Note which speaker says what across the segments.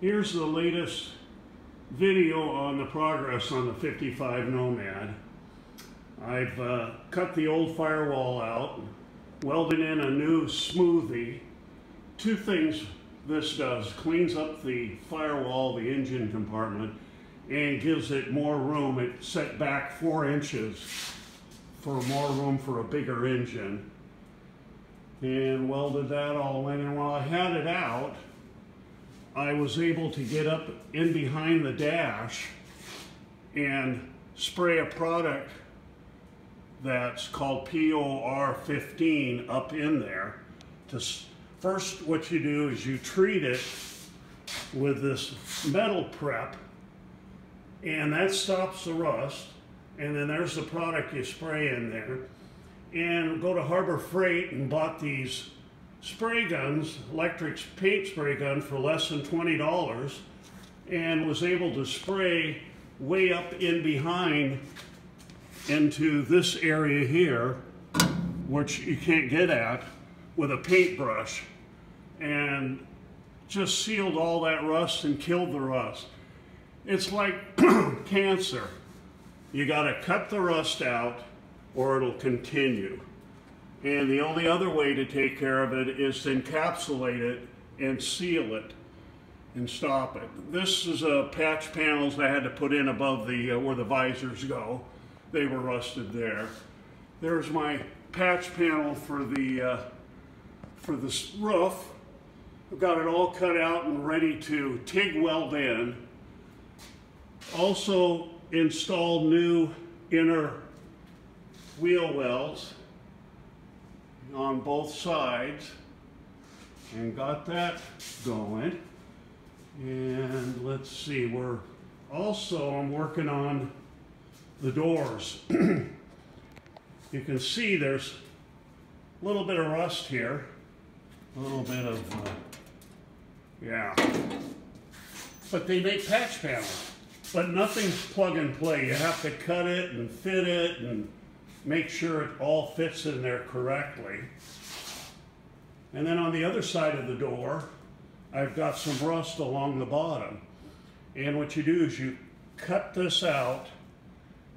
Speaker 1: Here's the latest video on the progress on the 55 Nomad. I've uh, cut the old firewall out, welded in a new smoothie. Two things this does, cleans up the firewall, the engine compartment, and gives it more room. It set back four inches for more room for a bigger engine. And welded that all in, and while I had it out, I was able to get up in behind the dash and spray a product that's called POR15 up in there. To First, what you do is you treat it with this metal prep and that stops the rust. And then there's the product you spray in there. And go to Harbor Freight and bought these spray guns, electric paint spray gun for less than $20 and was able to spray way up in behind into this area here, which you can't get at, with a paintbrush and just sealed all that rust and killed the rust. It's like cancer. You got to cut the rust out or it'll continue. And the only other way to take care of it is to encapsulate it and seal it and stop it. This is a patch panels I had to put in above the uh, where the visors go. They were rusted there. There's my patch panel for the uh, for the roof. I've got it all cut out and ready to TIG weld in. Also installed new inner wheel wells on both sides and got that going. And let's see, we're also, I'm working on the doors. you can see there's a little bit of rust here, a little bit of, uh, yeah. But they make patch panels, but nothing's plug and play. You have to cut it and fit it and make sure it all fits in there correctly. And then on the other side of the door, I've got some rust along the bottom. And what you do is you cut this out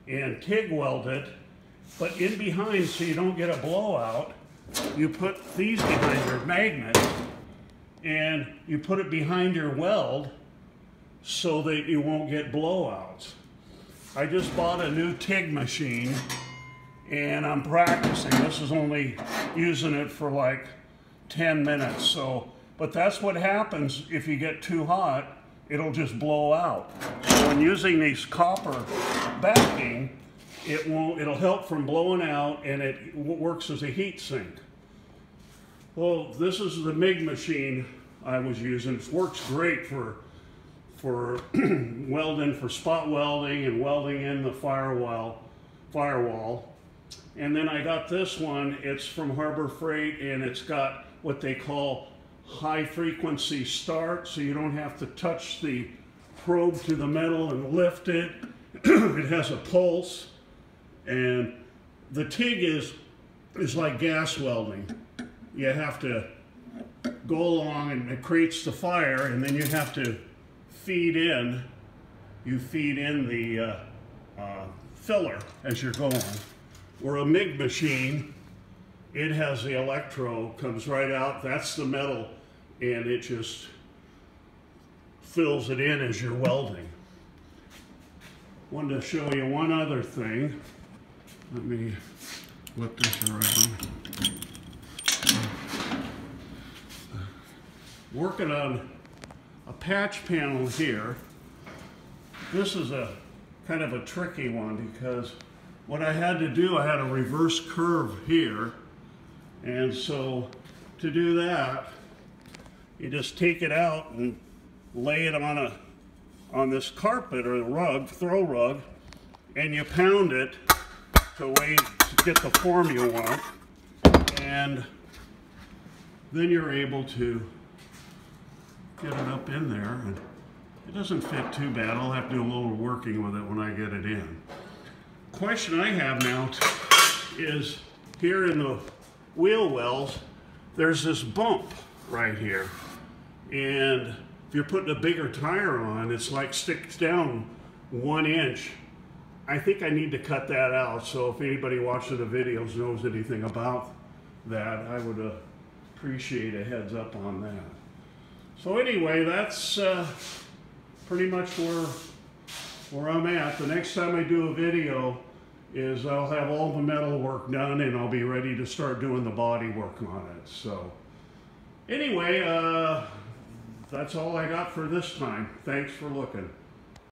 Speaker 1: and TIG weld it, but in behind so you don't get a blowout, you put these behind your magnet and you put it behind your weld so that you won't get blowouts. I just bought a new TIG machine and I'm practicing. This is only using it for like 10 minutes. So, but that's what happens if you get too hot, it'll just blow out. So when using these copper backing, it won't, it'll help from blowing out and it works as a heat sink. Well, this is the MIG machine I was using. It works great for for welding, for spot welding and welding in the firewall, firewall. And then I got this one, it's from Harbor Freight and it's got what they call high frequency start, so you don't have to touch the probe to the metal and lift it. it has a pulse and the TIG is, is like gas welding. You have to go along and it creates the fire and then you have to feed in, you feed in the uh, uh, filler as you're going. Or a MIG machine, it has the electro, comes right out, that's the metal, and it just fills it in as you're welding. Wanted to show you one other thing. Let me flip this around. Working on a patch panel here. This is a kind of a tricky one because what I had to do, I had a reverse curve here. And so to do that, you just take it out and lay it on a on this carpet or rug, throw rug, and you pound it to, weigh, to get the form you want. And then you're able to get it up in there. And it doesn't fit too bad. I'll have to do a little working with it when I get it in question I have now is here in the wheel wells, there's this bump right here. And if you're putting a bigger tire on, it's like sticks down one inch. I think I need to cut that out. So if anybody watching the videos knows anything about that, I would uh, appreciate a heads up on that. So anyway, that's uh, pretty much where where I'm at. The next time I do a video is I'll have all the metal work done and I'll be ready to start doing the body work on it. So anyway, uh, that's all I got for this time. Thanks for looking.